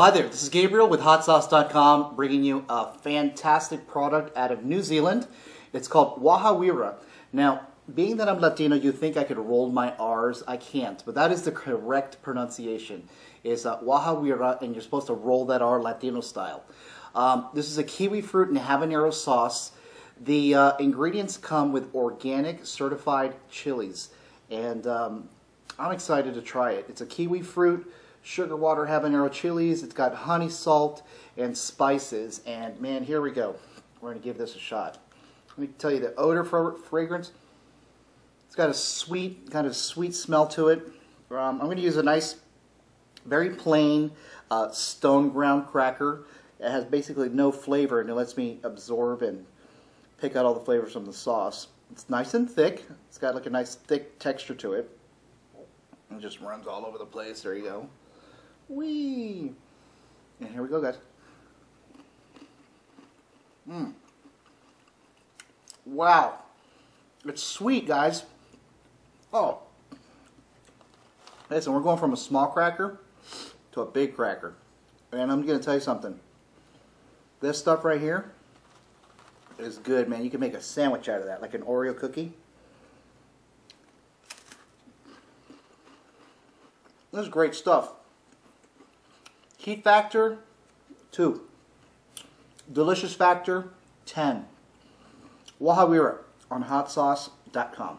Well, hi there. This is Gabriel with HotSauce.com, bringing you a fantastic product out of New Zealand. It's called Waha Wera. Now, being that I'm Latino, you think I could roll my R's. I can't, but that is the correct pronunciation. Is uh, Waha Wera, and you're supposed to roll that R Latino style. Um, this is a kiwi fruit and habanero sauce. The uh, ingredients come with organic certified chilies, and um, I'm excited to try it. It's a kiwi fruit, sugar water habanero chilies. It's got honey, salt, and spices. And man, here we go. We're going to give this a shot. Let me tell you the odor fragrance. It's got a sweet, kind of sweet smell to it. Um, I'm going to use a nice, very plain uh, stone ground cracker. It has basically no flavor and it lets me absorb and pick out all the flavors from the sauce. It's nice and thick. It's got like a nice thick texture to it. It just runs all over the place. There you go. Whee! And here we go, guys. Mmm. Wow. It's sweet, guys. Oh. Listen, we're going from a small cracker to a big cracker. And I'm going to tell you something. This stuff right here is good, man. You can make a sandwich out of that, like an Oreo cookie. This is great stuff. Heat factor, 2. Delicious factor, 10. Waha Wera on hotsauce.com.